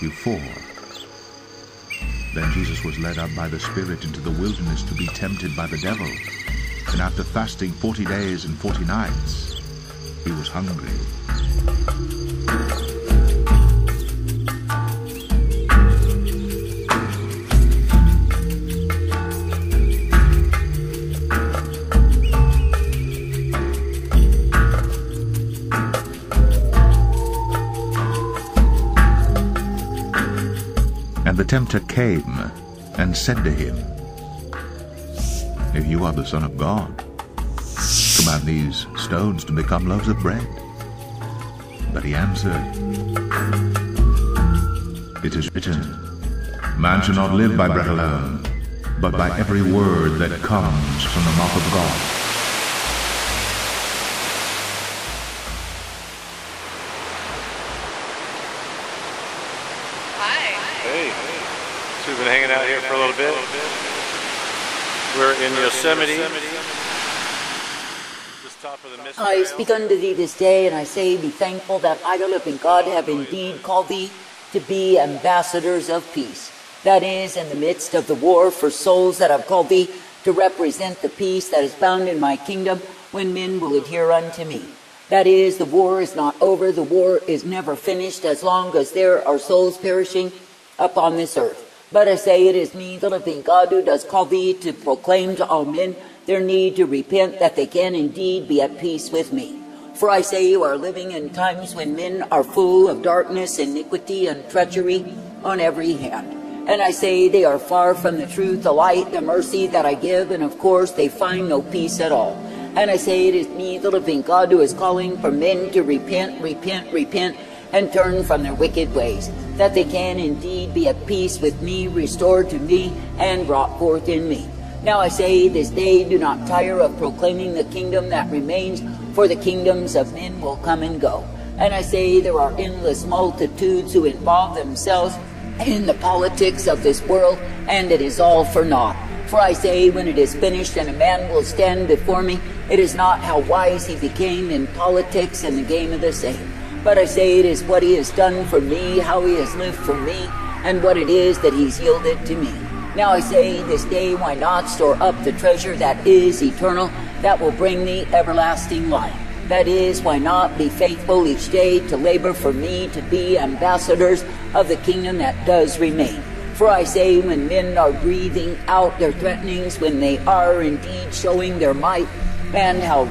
Matthew 4. Then Jesus was led up by the Spirit into the wilderness to be tempted by the devil. And after fasting forty days and forty nights, he was hungry. The tempter came and said to him, If you are the Son of God, command these stones to become loaves of bread. But he answered, It is written, Man shall not live by bread alone, but by every word that comes from the mouth of God. Been hanging out here for a little bit. We're in Yosemite. Just top of the mist I speak unto thee this day, and I say, Be thankful that I, the living God, have indeed called thee to be ambassadors of peace. That is, in the midst of the war for souls that I've called thee to represent the peace that is found in my kingdom when men will adhere unto me. That is, the war is not over, the war is never finished as long as there are souls perishing upon this earth. But I say it is me, the living God, who does call thee to proclaim to all men their need to repent that they can indeed be at peace with me. For I say you are living in times when men are full of darkness, iniquity, and treachery on every hand. And I say they are far from the truth, the light, the mercy that I give, and of course they find no peace at all. And I say it is me, the living God, who is calling for men to repent, repent, repent, and turn from their wicked ways, that they can indeed be at peace with me, restored to me, and brought forth in me. Now I say this day, do not tire of proclaiming the kingdom that remains, for the kingdoms of men will come and go. And I say there are endless multitudes who involve themselves in the politics of this world, and it is all for naught. For I say, when it is finished and a man will stand before me, it is not how wise he became in politics and the game of the same. But I say it is what he has done for me, how he has lived for me, and what it is that he's yielded to me. Now I say this day, why not store up the treasure that is eternal, that will bring thee everlasting life? That is, why not be faithful each day to labor for me to be ambassadors of the kingdom that does remain? For I say, when men are breathing out their threatenings, when they are indeed showing their might, and how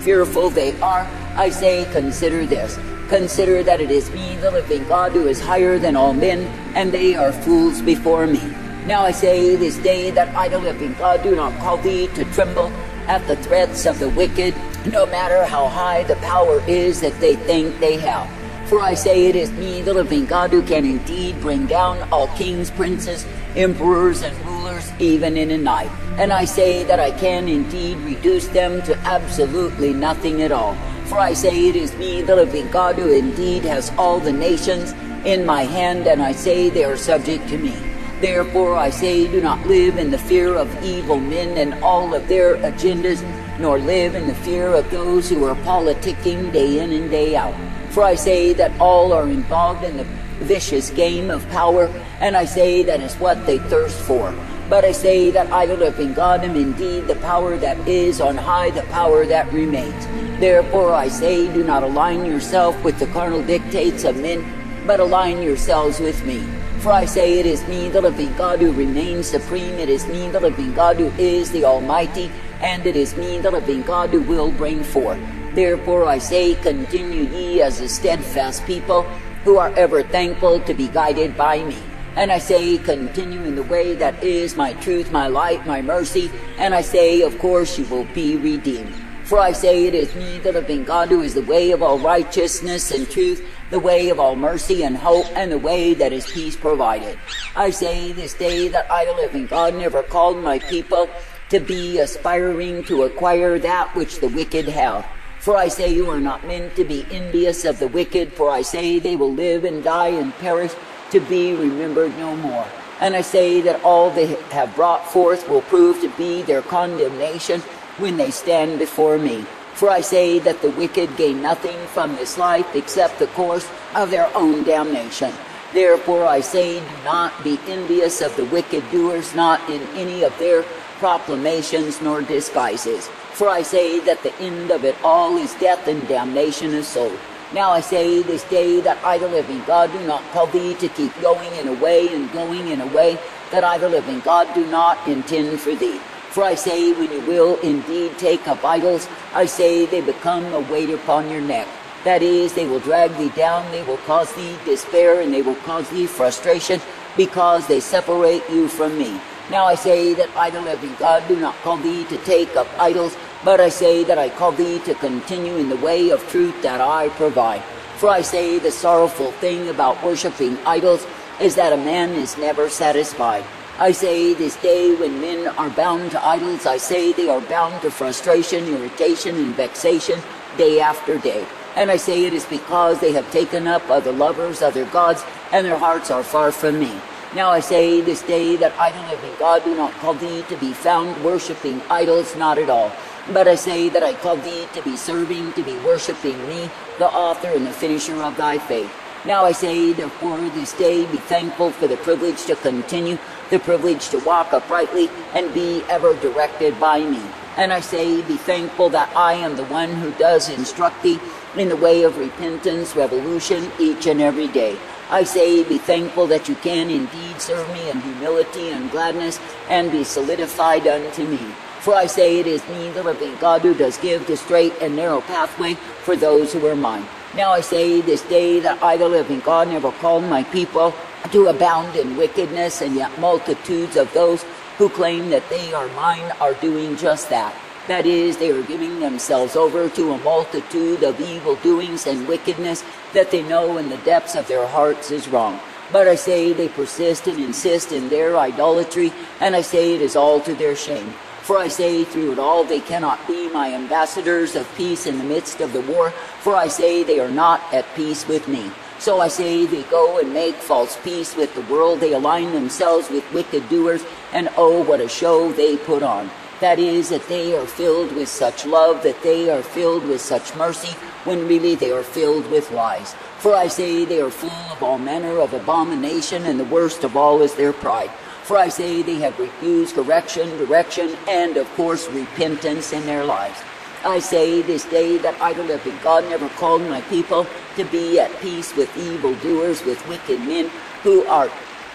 fearful they are, I say, consider this. Consider that it is me, the living God, who is higher than all men, and they are fools before me. Now I say this day that I, the living God, do not call thee to tremble at the threats of the wicked, no matter how high the power is that they think they have. For I say it is me, the living God, who can indeed bring down all kings, princes, emperors, and rulers, even in a night. And I say that I can indeed reduce them to absolutely nothing at all. For I say it is me, the living God, who indeed has all the nations in my hand, and I say they are subject to me. Therefore I say, do not live in the fear of evil men and all of their agendas, nor live in the fear of those who are politicking day in and day out. For I say that all are involved in the vicious game of power, and I say that is what they thirst for. But I say that I, the living God, am indeed the power that is on high, the power that remains. Therefore I say, do not align yourself with the carnal dictates of men, but align yourselves with me. For I say it is me, the living God, who remains supreme. It is me, the living God, who is the Almighty. And it is me, the living God, who will bring forth. Therefore I say, continue ye as a steadfast people, who are ever thankful to be guided by me. And I say, continue in the way that is my truth, my light, my mercy. And I say, of course, you will be redeemed. For I say, it is me, the living God, who is the way of all righteousness and truth, the way of all mercy and hope, and the way that is peace provided. I say this day that I, the living God, never called my people to be aspiring to acquire that which the wicked have. For I say you are not meant to be envious of the wicked, for I say they will live and die and perish to be remembered no more. And I say that all they have brought forth will prove to be their condemnation when they stand before me. For I say that the wicked gain nothing from this life except the course of their own damnation. Therefore I say, do not be envious of the wicked doers, not in any of their proclamations nor disguises. For I say that the end of it all is death and damnation of soul. Now I say this day that I, the living God, do not call thee to keep going in a way and going in a way that I, the living God, do not intend for thee. For I say, when you will indeed take up idols, I say they become a weight upon your neck. That is, they will drag thee down, they will cause thee despair, and they will cause thee frustration, because they separate you from me. Now I say that I, the living God, do not call thee to take up idols, but I say that I call thee to continue in the way of truth that I provide. For I say the sorrowful thing about worshiping idols is that a man is never satisfied. I say this day when men are bound to idols, I say they are bound to frustration, irritation, and vexation day after day. And I say it is because they have taken up other lovers, other gods, and their hearts are far from me. Now I say this day that I, the living God, do not call thee to be found worshipping idols, not at all. But I say that I call thee to be serving, to be worshipping me, the author and the finisher of thy faith. Now I say, therefore, this day be thankful for the privilege to continue, the privilege to walk uprightly, and be ever directed by me. And I say, be thankful that I am the one who does instruct thee in the way of repentance, revolution, each and every day. I say, be thankful that you can indeed serve me in humility and gladness, and be solidified unto me. For I say, it is me, the living God, who does give the straight and narrow pathway for those who are mine. Now I say this day that I, the living God, never called my people to abound in wickedness, and yet multitudes of those who claim that they are mine are doing just that. That is, they are giving themselves over to a multitude of evil doings and wickedness that they know in the depths of their hearts is wrong. But I say they persist and insist in their idolatry, and I say it is all to their shame. For I say, through it all, they cannot be my ambassadors of peace in the midst of the war, for I say they are not at peace with me. So I say they go and make false peace with the world, they align themselves with wicked doers, and oh, what a show they put on. That is, that they are filled with such love, that they are filled with such mercy, when really they are filled with lies. For I say they are full of all manner of abomination, and the worst of all is their pride. For I say they have refused correction, direction, and of course repentance in their lives. I say this day that I, the living God, never called my people to be at peace with evildoers, with wicked men who are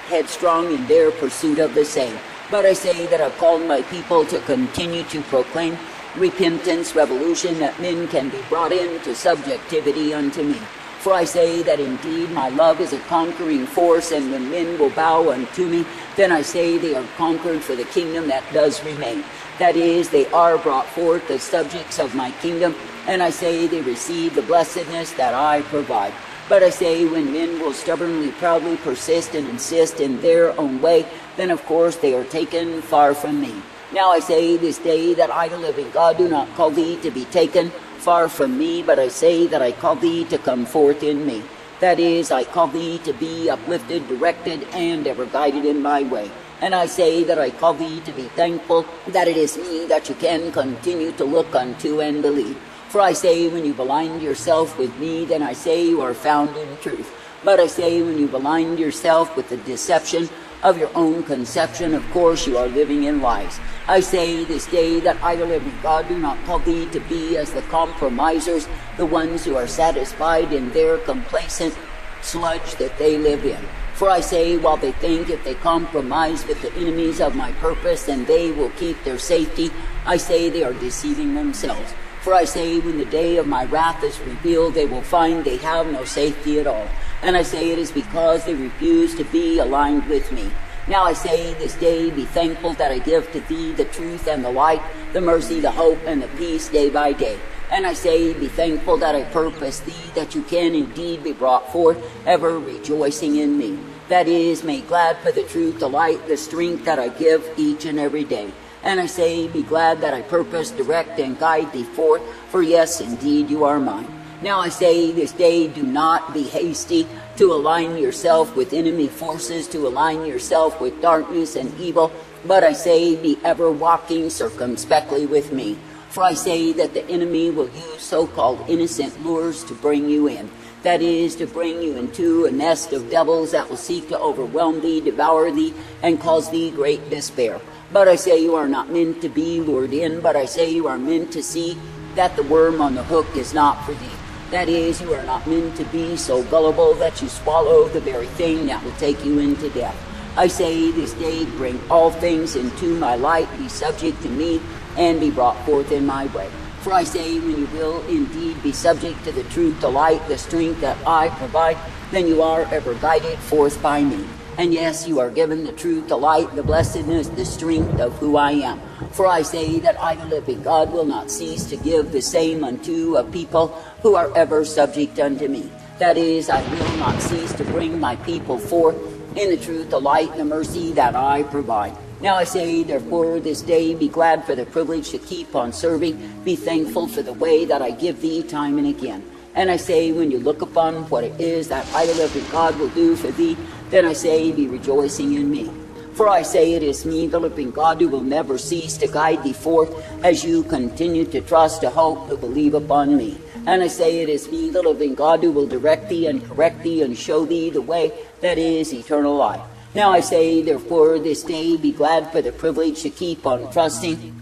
headstrong in their pursuit of the same. But I say that I've called my people to continue to proclaim repentance, revolution, that men can be brought into subjectivity unto me. For I say that indeed my love is a conquering force, and when men will bow unto me, then I say they are conquered for the kingdom that does remain. That is, they are brought forth the subjects of my kingdom, and I say they receive the blessedness that I provide. But I say when men will stubbornly, proudly persist and insist in their own way, then of course they are taken far from me. Now I say this day that I, the living God, do not call thee to be taken far from me, but I say that I call thee to come forth in me. That is, I call thee to be uplifted, directed, and ever guided in my way. And I say that I call thee to be thankful that it is me that you can continue to look unto and believe. For I say, when you've aligned yourself with me, then I say you are found in truth. But I say, when you've aligned yourself with the deception of your own conception, of course you are living in lies. I say this day that I, the living God, do not call thee to be as the compromisers, the ones who are satisfied in their complacent sludge that they live in. For I say, while they think if they compromise with the enemies of my purpose, then they will keep their safety, I say they are deceiving themselves. For I say, when the day of my wrath is revealed, they will find they have no safety at all. And I say it is because they refuse to be aligned with me. Now I say this day, be thankful that I give to thee the truth and the light, the mercy, the hope, and the peace day by day. And I say, be thankful that I purpose thee, that you can indeed be brought forth, ever rejoicing in me. That is, make glad for the truth, the light, the strength that I give each and every day. And I say, be glad that I purpose, direct, and guide thee forth, for yes, indeed, you are mine. Now I say this day, do not be hasty to align yourself with enemy forces, to align yourself with darkness and evil, but I say, be ever walking circumspectly with me. For I say that the enemy will use so-called innocent lures to bring you in. That is, to bring you into a nest of devils that will seek to overwhelm thee, devour thee, and cause thee great despair. But I say you are not meant to be lured in, but I say you are meant to see that the worm on the hook is not for thee. That is, you are not meant to be so gullible that you swallow the very thing that will take you into death. I say this day, bring all things into my light, be subject to me, and be brought forth in my way. For I say, when you will indeed be subject to the truth, the light, the strength that I provide, then you are ever guided forth by me. And yes, you are given the truth, the light, the blessedness, the strength of who I am. For I say that I, the living God, will not cease to give the same unto a people who are ever subject unto me. That is, I will not cease to bring my people forth in the truth, the light, and the mercy that I provide. Now I say, therefore, this day be glad for the privilege to keep on serving. Be thankful for the way that I give thee time and again. And I say, when you look upon what it is that I, the living God, will do for thee, then I say, be rejoicing in me. For I say, it is me, the living God, who will never cease to guide thee forth as you continue to trust, to hope, to believe upon me. And I say, it is me, the living God, who will direct thee and correct thee and show thee the way that is eternal life. Now I say, therefore, this day be glad for the privilege to keep on trusting,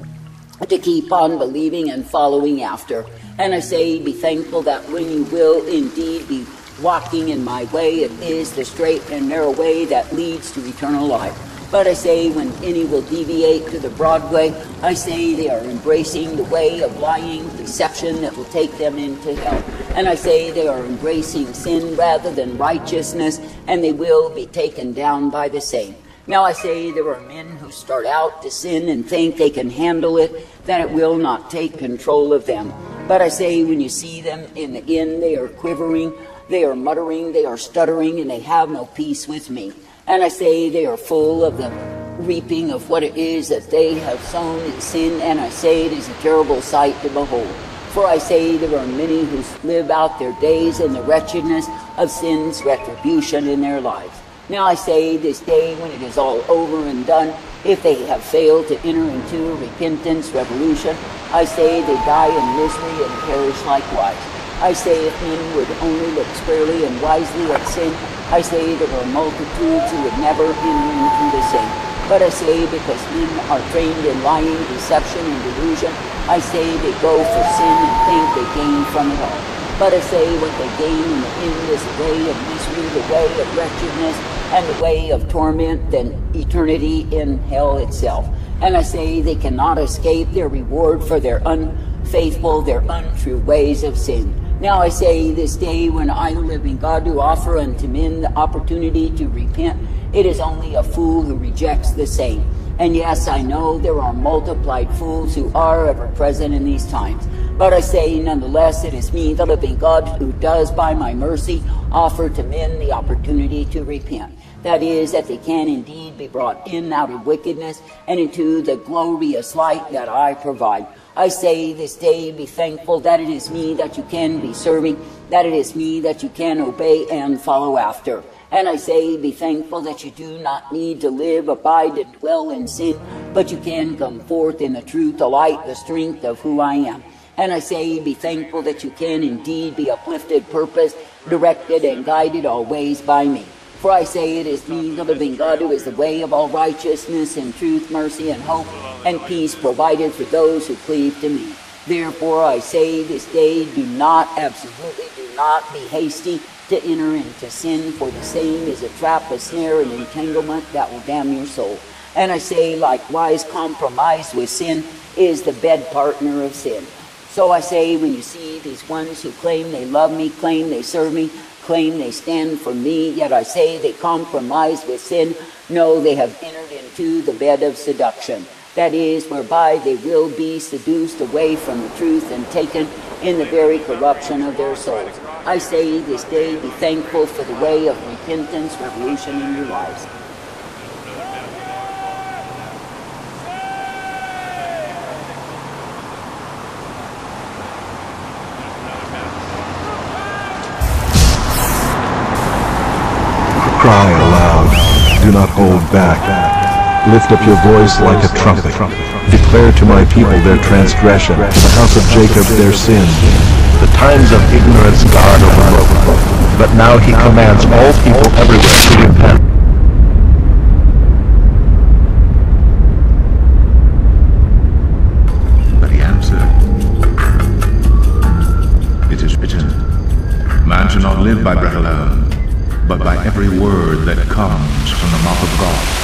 to keep on believing and following after. And I say, be thankful that when you will indeed be walking in my way, it is the straight and narrow way that leads to eternal life. But I say, when any will deviate to the broad way, I say they are embracing the way of lying, deception that will take them into hell. And I say they are embracing sin rather than righteousness, and they will be taken down by the same. Now I say there are men who start out to sin and think they can handle it, that it will not take control of them. But I say when you see them in the end, they are quivering, they are muttering, they are stuttering, and they have no peace with me. And I say they are full of the reaping of what it is that they have sown in sin, and I say it is a terrible sight to behold. For I say there are many who live out their days in the wretchedness of sin's retribution in their lives. Now I say this day when it is all over and done, if they have failed to enter into repentance, revolution, I say they die in misery and perish likewise. I say if men would only look squarely and wisely at sin, I say there are multitudes who would never enter into the same. But I say because men are trained in lying, deception, and delusion, I say they go for sin and think they gain from it all. But I say what they gain in the end is the way of misery, the way of wretchedness, and the way of torment than eternity in hell itself. And I say they cannot escape their reward for their unfaithful, their untrue ways of sin. Now I say this day when I, the living God, do offer unto men the opportunity to repent, it is only a fool who rejects the same. And yes, I know there are multiplied fools who are ever present in these times. But I say, nonetheless, it is me, the living God, who does by my mercy offer to men the opportunity to repent. That is, that they can indeed be brought in out of wickedness and into the glorious light that I provide. I say this day be thankful that it is me that you can be serving, that it is me that you can obey and follow after. And I say be thankful that you do not need to live, abide, and dwell in sin, but you can come forth in the truth, the light, the strength of who I am. And I say be thankful that you can indeed be uplifted, purposed, directed, and guided always by me. For I say it is me, the living God, who is the way of all righteousness and truth, mercy, and hope, and peace provided for those who cleave to me. Therefore I say this day, do not, absolutely do not be hasty to enter into sin, for the same is a trap, a snare, an entanglement that will damn your soul. And I say, likewise, compromise with sin is the bed partner of sin. So I say, when you see these ones who claim they love me, claim they serve me, claim they stand for me, yet I say they compromise with sin, no, they have entered into the bed of seduction. That is, whereby they will be seduced away from the truth and taken in the very corruption of their souls. I say this day be thankful for the way of repentance, revolution in your lives. Not hold back. Lift up your voice like a trumpet. Declare to my people their transgression, the house of Jacob their sin. The times of ignorance God overlooked, but now he commands all people everywhere to repent. But he answered, It is written, Man shall not live by bread alone, but by every word that comes from the mouth of God.